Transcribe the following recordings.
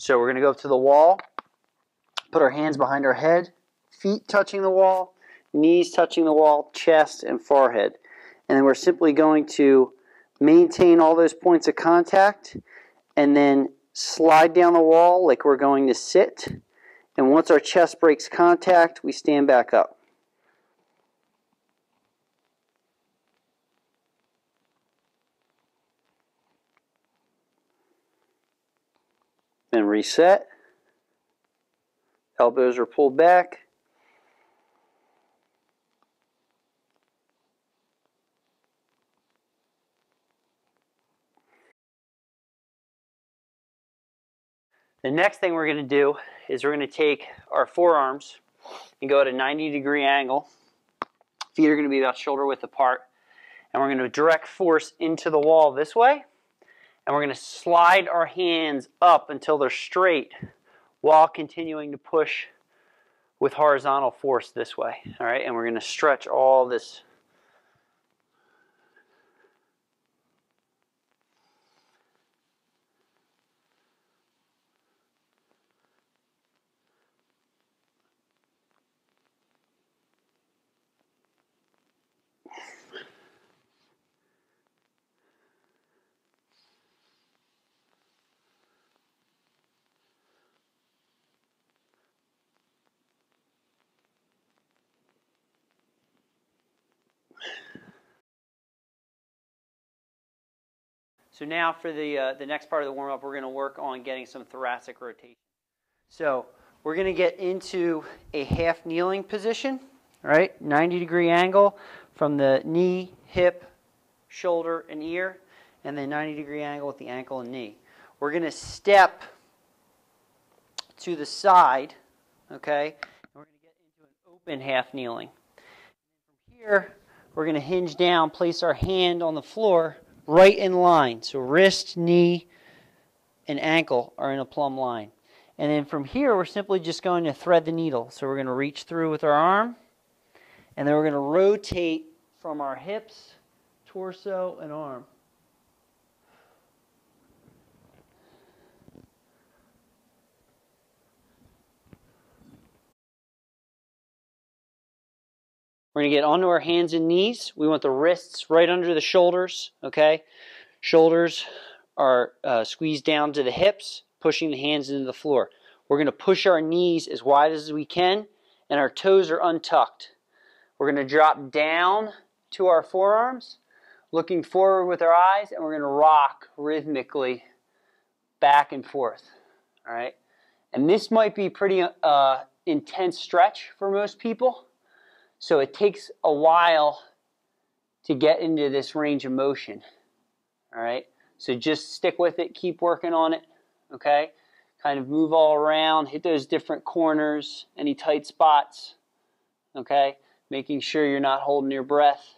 So we're going to go up to the wall, put our hands behind our head, feet touching the wall, knees touching the wall, chest and forehead. And then we're simply going to maintain all those points of contact and then slide down the wall like we're going to sit. And once our chest breaks contact, we stand back up. Then reset. Elbows are pulled back. The next thing we're going to do is we're going to take our forearms and go at a 90 degree angle. Feet are going to be about shoulder width apart. And we're going to direct force into the wall this way. And we're going to slide our hands up until they're straight while continuing to push with horizontal force this way. All right, and we're going to stretch all this So now for the, uh, the next part of the warm-up, we're going to work on getting some thoracic rotation. So we're going to get into a half kneeling position, right? 90 degree angle from the knee, hip, shoulder, and ear, and then 90 degree angle with the ankle and knee. We're going to step to the side, okay? And we're going to get into an open half kneeling. From here, we're going to hinge down, place our hand on the floor, right in line. So wrist, knee, and ankle are in a plumb line. And then from here, we're simply just going to thread the needle. So we're going to reach through with our arm, and then we're going to rotate from our hips, torso, and arm. We're going to get onto our hands and knees. We want the wrists right under the shoulders, okay? Shoulders are uh, squeezed down to the hips, pushing the hands into the floor. We're going to push our knees as wide as we can, and our toes are untucked. We're going to drop down to our forearms, looking forward with our eyes, and we're going to rock rhythmically back and forth, all right? And this might be pretty uh, intense stretch for most people. So it takes a while to get into this range of motion. All right. So just stick with it. Keep working on it. Okay. Kind of move all around. Hit those different corners. Any tight spots. Okay. Making sure you're not holding your breath.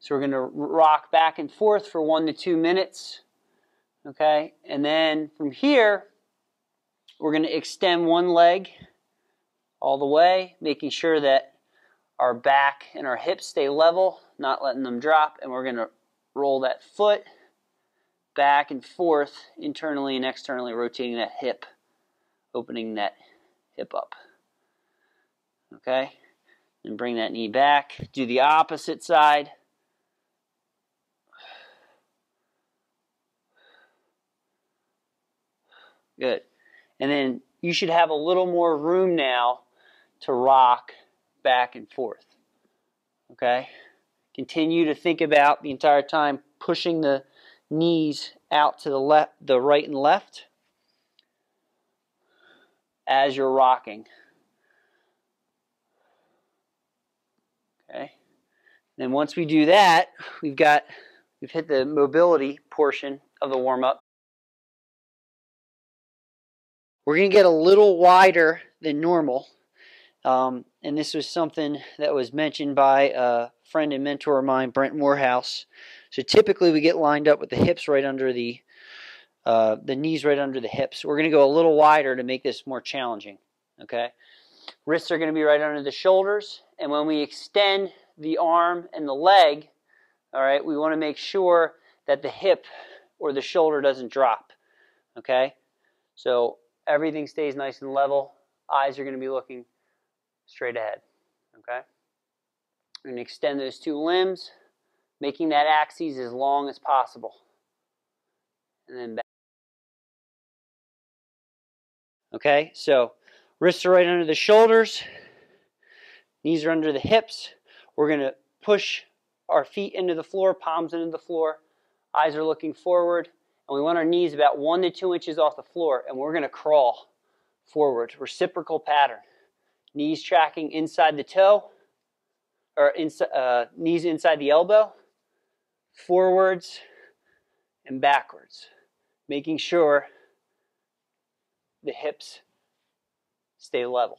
So we're going to rock back and forth for one to two minutes. Okay. And then from here, we're going to extend one leg all the way, making sure that our back and our hips stay level, not letting them drop, and we're going to roll that foot back and forth internally and externally, rotating that hip, opening that hip up. Okay? And bring that knee back. Do the opposite side. Good. And then you should have a little more room now to rock back and forth. Okay? Continue to think about the entire time pushing the knees out to the left, the right and left as you're rocking. Okay? Then once we do that, we've got we've hit the mobility portion of the warm up. We're going to get a little wider than normal um, and this was something that was mentioned by a friend and mentor of mine, Brent Morehouse. So typically we get lined up with the hips right under the uh, the knees right under the hips. We're going to go a little wider to make this more challenging. Okay, wrists are going to be right under the shoulders, and when we extend the arm and the leg, all right, we want to make sure that the hip or the shoulder doesn't drop. Okay, so everything stays nice and level. Eyes are going to be looking straight ahead. Okay? We're going to extend those two limbs, making that axis as long as possible. And then back. Okay, so wrists are right under the shoulders, knees are under the hips. We're going to push our feet into the floor, palms into the floor, eyes are looking forward, and we want our knees about one to two inches off the floor, and we're going to crawl forward. Reciprocal pattern. Knees tracking inside the toe, or inside, uh, knees inside the elbow, forwards and backwards, making sure the hips stay level.